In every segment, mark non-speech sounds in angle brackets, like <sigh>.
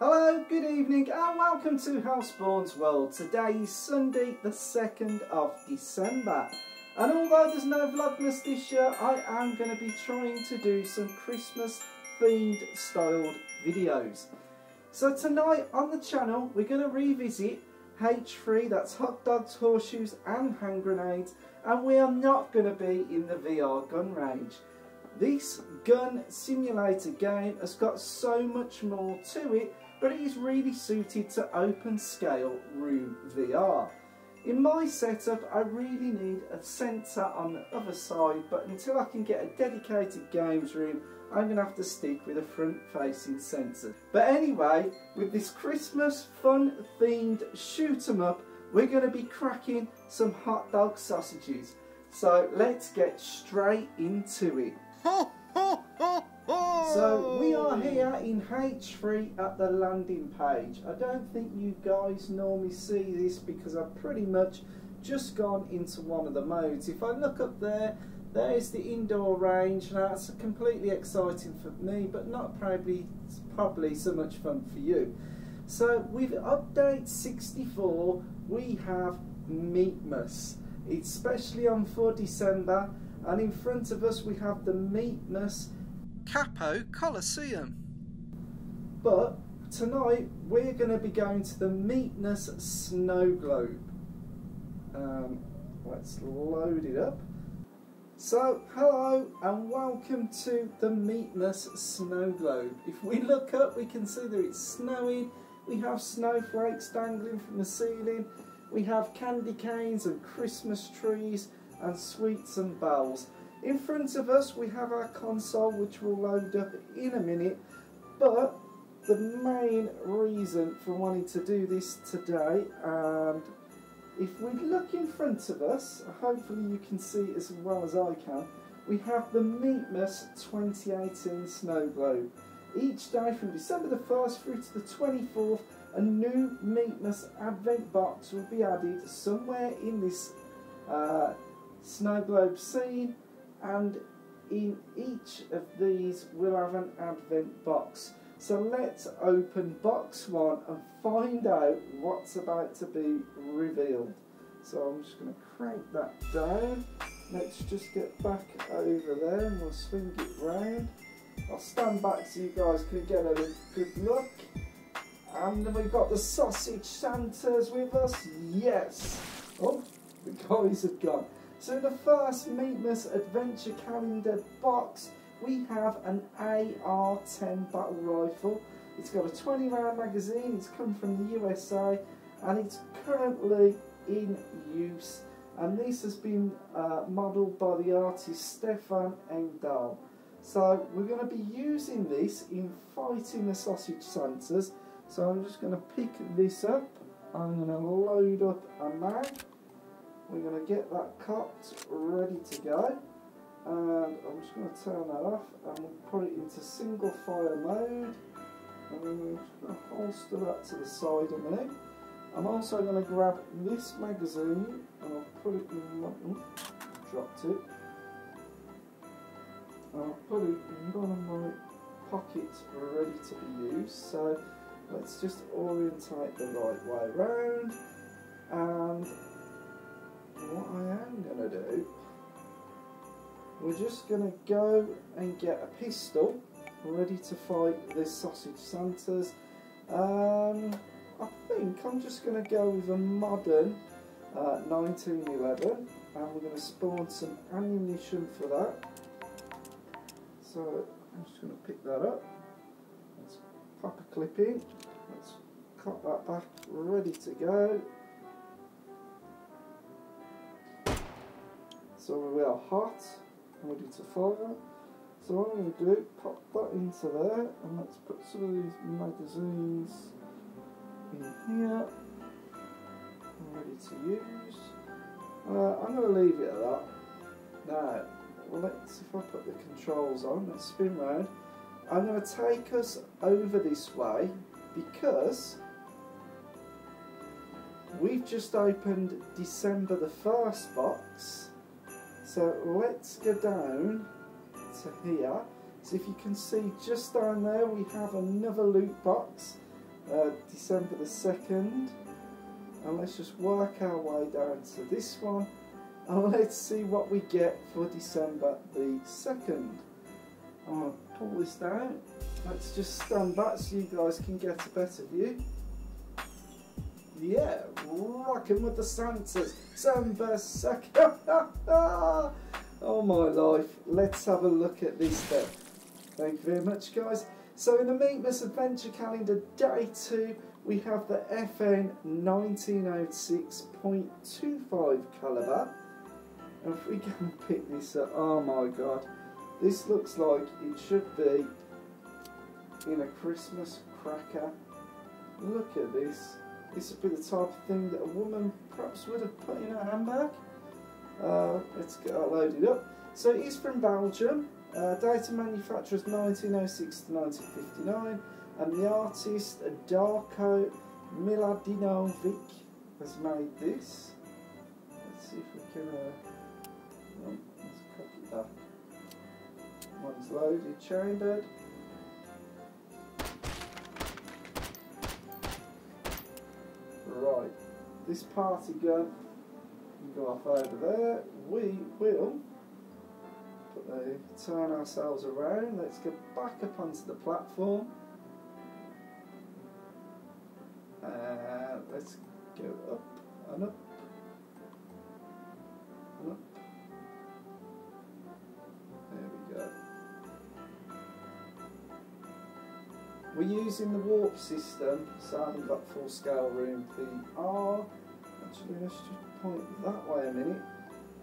Hello, good evening and welcome to Hellspawn's World. Today is Sunday the 2nd of December and although there's no Vlogmas this year I am going to be trying to do some Christmas themed styled videos. So tonight on the channel we're going to revisit H3, that's hot dogs, horseshoes and hand grenades and we are not going to be in the VR gun range. This gun simulator game has got so much more to it but it is really suited to open scale room VR. In my setup I really need a sensor on the other side but until I can get a dedicated games room I'm going to have to stick with a front facing sensor. But anyway, with this Christmas fun themed shoot 'em up, we're going to be cracking some hot dog sausages. So let's get straight into it. <laughs> So we are here in H3 at the landing page. I don't think you guys normally see this because I've pretty much just gone into one of the modes. If I look up there, there's the indoor range. Now that's completely exciting for me, but not probably probably so much fun for you. So with update 64, we have Meatmas. It's specially on for December, and in front of us we have the Meatmas Cappocolosseum. But tonight we're going to be going to the Meatmas Snow Globe. Um, let's load it up. So, hello and welcome to the Meatmas Snow Globe. If we look up, we can see that it's snowing. We have snowflakes dangling from the ceiling. We have candy canes and Christmas trees and sweets and bells. In front of us, we have our console, which will load up in a minute. But the main reason for wanting to do this today and if we look in front of us, hopefully you can see as well as I can, we have the Meatmas 2018 Snow Globe. Each day from December the 1st through to the 24th, a new Meatmas Advent box will be added somewhere in this uh, Snow Globe scene, and in each of these we'll have an Advent box. So let's open box one and find out what's about to be revealed. So I'm just going to crank that down. Let's just get back over there and we'll swing it round. I'll stand back so you guys can get a good look. And then we've got the sausage Santas with us. Yes. Oh, the guys have gone. So in the first Meatmas Adventure Calendar box we have an AR-10 battle rifle. It's got a 20 round magazine, it's come from the USA and it's currently in use and this has been uh, modelled by the artist Stefan Engdahl. So we're going to be using this in fighting the sausage santas. So I'm just going to pick this up, I'm going to load up a mag, we're going to get that cut ready to go. And I'm just going to turn that off and we'll put it into single fire mode. And we're just going to holster that to the side a minute. I'm also going to grab this magazine and I'll put it in my, oops, dropped it, and I'll put it in one of my pockets ready to be used. So let's just orientate the right way around and what I am going to do we're just going to go and get a pistol ready to fight the sausage santas. Um, I think I'm just going to go with a modern uh, 1911 and we're going to spawn some ammunition for that. So I'm just going to pick that up. Let's pop a clip in. Let's cut that back ready to go. So we are hot ready to fire. So what I'm going to do, pop that into there, and let's put some of these magazines in here, I'm ready to use. Uh, I'm going to leave it at that. Now, let's, if I put the controls on, let's spin round. I'm going to take us over this way because we've just opened December the 1st box so let's go down to here. So if you can see just down there we have another loot box uh, December the 2nd. And let's just work our way down to this one. And <laughs> let's see what we get for December the 2nd. I'm going to pull this down. Let's just stand back so you guys can get a better view. Yeah, rocking with the Santas. December 2nd. <laughs> oh my life. Let's have a look at this then. Thank you very much guys. So in the Meatmas Adventure Calendar Day 2 we have the FN 1906.25 calibre. And if we and pick this up, oh my god, this looks like it should be in a Christmas cracker. Look at this. This would be the type of thing that a woman perhaps would have put in her handbag. Uh, let's get that loaded up. So it is from Belgium. Uh, data manufacturers 1906 to 1959 and the artist Darko Miladinovic has made this. Let's see if we can. Uh, oh, let's copy that. One's loaded, chambered. Right, this party gun can go off over there. We will put the, turn ourselves around. Let's get back up onto the platform. And let's go up and up and up. We're using the warp system, so I haven't got full scale room. The R, ah, actually let's just point that way a minute.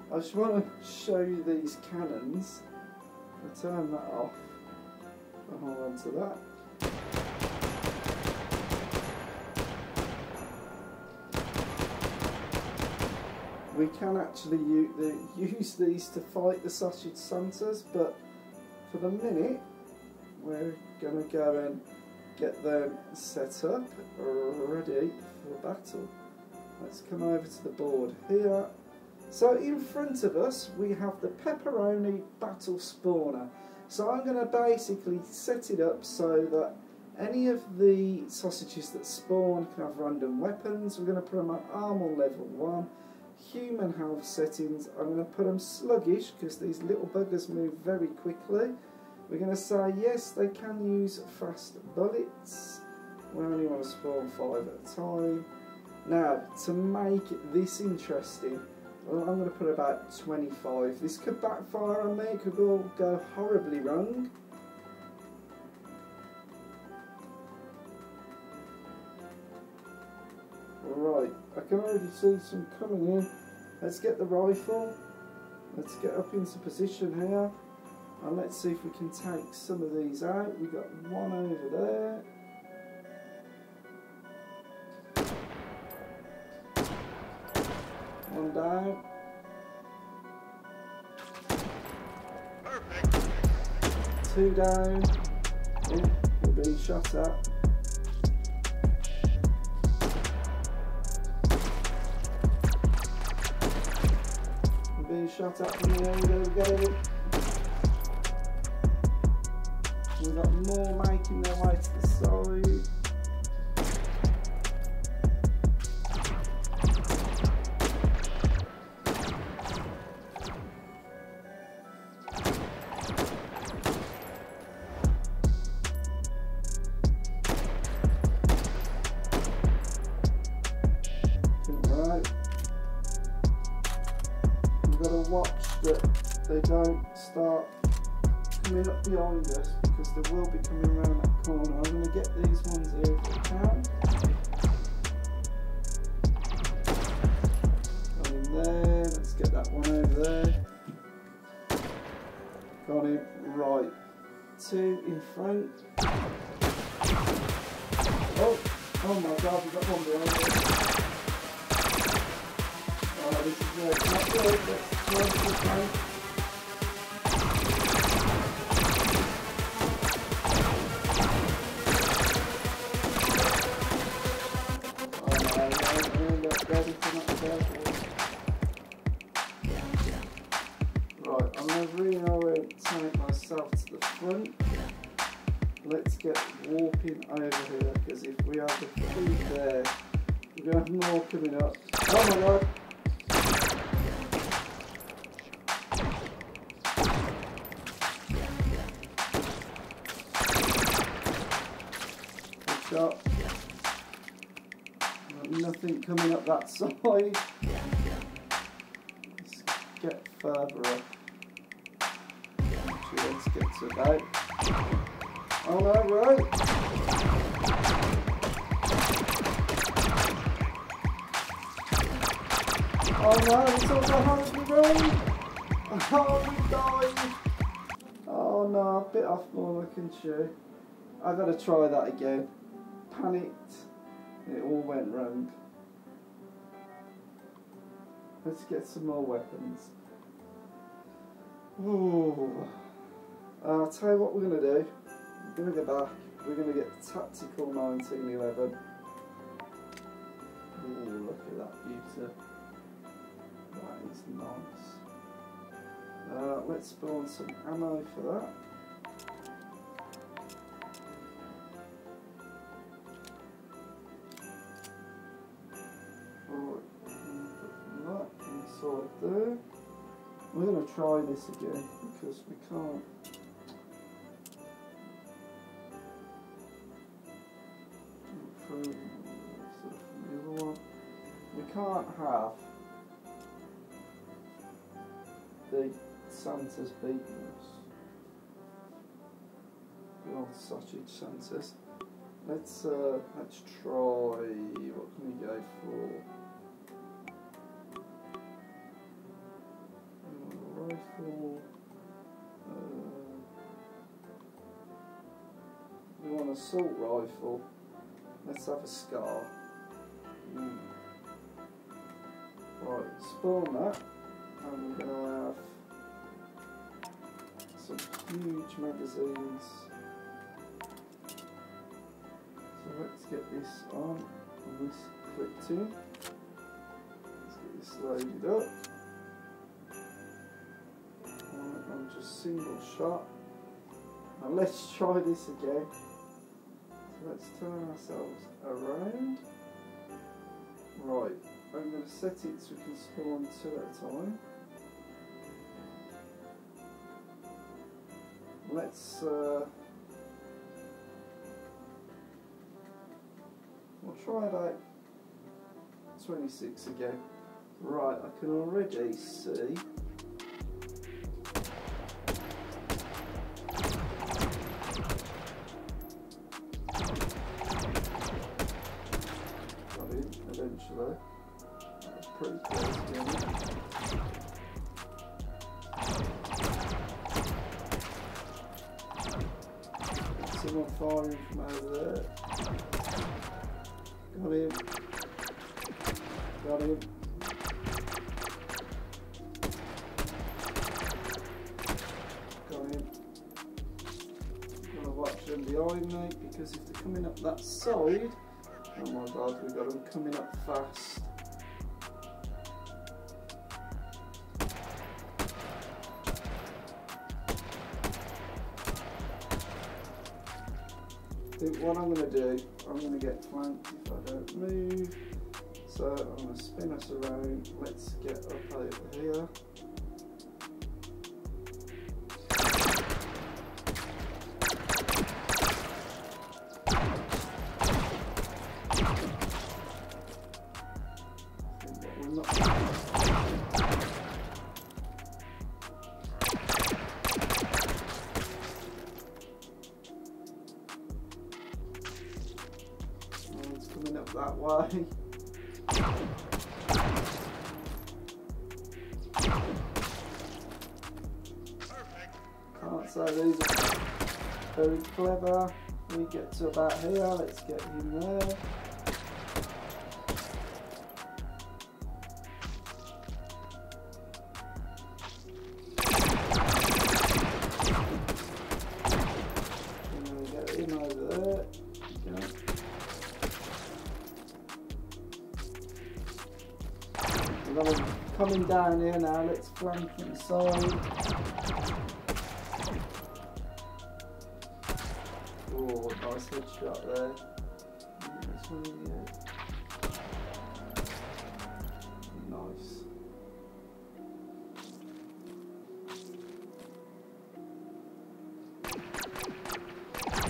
I just want to show you these cannons. I turn that off. I'll hold on to that. we can actually <laughs> use these to fight the sausage santas but for the minute we're going to go and get them set up uh, ready for battle. Let's come over to the board here. So in front of us we have the pepperoni battle spawner. So I'm going to basically set it up so that any of the sausages that spawn can have random weapons. We're going to put them at armor level 1 human health settings, I'm going to put them sluggish because these little buggers move very quickly. We're going to say yes, they can use fast bullets. We only want to spawn five at a time. Now, to make this interesting, well, I'm going to put about 25. This could backfire on me, it could all go horribly wrong. Right, I can already see some coming in. Let's get the rifle. Let's get up into position here. And let's see if we can take some of these out. We've got one over there. One down. Perfect. Two down. Oh, we're being shot at. shot at from the angle again. We've got more making their way to the side. they don't coming up behind us because they will be coming around that corner. I'm going to get these ones here if I can. One in there, let's get that one over there. Got it, right. Two in front. Oh, oh my god, we've got one behind us. Oh, this is good. Not good, try this one. Nothing coming up that <laughs> side. Let's get further up. Actually, let's get to about. Oh no, right. Oh no, it's all behind me, right? Oh, we died. Oh no, a bit off more I can chew. I've gotta try that again. Panicked. It all went wrong. Let's get some more weapons. Ooh. I'll tell you what we're going to do. We're going to go back. We're going to get Tactical 1911. Ooh, look at that beauty. That is nice. Uh, let's spawn some ammo for that. There. We're going to try this again because we can't. We can't have the Santas beating us. The old sausage Santas. Let's uh, let's try. What can we go for? Rifle. Uh, we want an assault rifle. Let's have a scar. Mm. Right, spawn that, and we're going to have some huge magazines. So let's get this on, and this clipped in. Let's get this loaded up. Single shot. Now let's try this again. So let's turn ourselves around. Right, I'm going to set it so we can spawn two at a time. Let's uh, we'll try about 26 again. Right, I can already see eventually. That's pretty close Someone firing from over there. Got him. Got him. Got him. I'm gonna watch them behind me because if they're coming up that side, Oh my god, we got them coming up fast. I think what I'm going to do, I'm going to get flanked if I don't move. So I'm going to spin us around. Let's get up over here. Coming up that way. Can't say these are very clever. We get to about here, let's get him there. Coming down here now, let's flank inside. Oh, nice headshot there. Nice.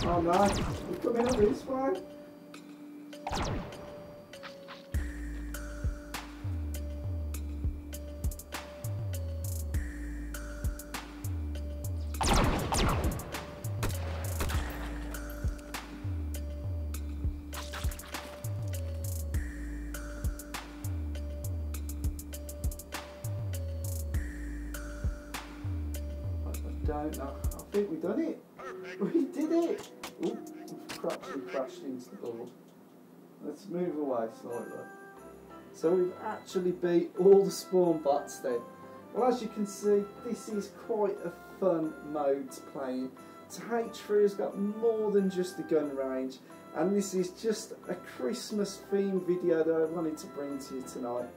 Oh no, we're coming up this way. We did it. Oop, we've actually crashed into the board. Let's move away slightly. So we've actually beat all the spawn bots then. Well, as you can see, this is quite a fun mode to play in. So H3 has got more than just a gun range, and this is just a Christmas themed video that I wanted to bring to you tonight.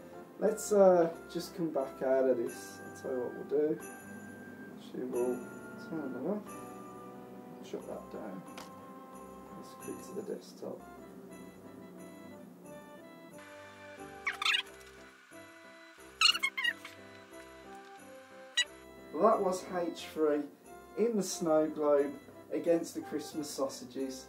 Let's uh, just come back out of this. I'll tell you what we'll do. She will turn it off, shut that down. Let's click to the desktop. Well, that was H3 in the snow globe against the Christmas sausages.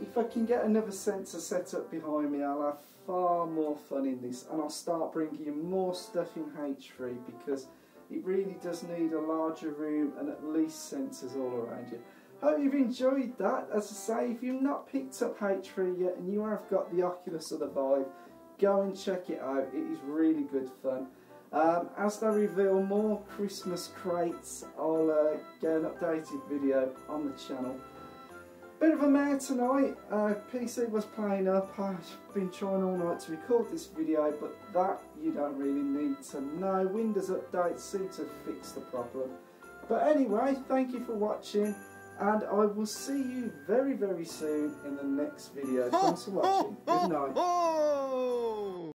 If I can get another sensor set up behind me, I'll have far more fun in this and I'll start bringing you more stuff in H3 because it really does need a larger room and at least sensors all around you. Hope you've enjoyed that. As I say, if you've not picked up H3 yet and you have got the Oculus or the Vive, go and check it out. It is really good fun. Um, as they reveal more Christmas crates, I'll uh, get an updated video on the channel. Bit of a mare tonight, uh, PC was playing up, I've been trying all night to record this video, but that you don't really need to know. Windows updates seem to fix the problem. But anyway, thank you for watching, and I will see you very very soon in the next video. Thanks for watching, good night. <laughs> Oh!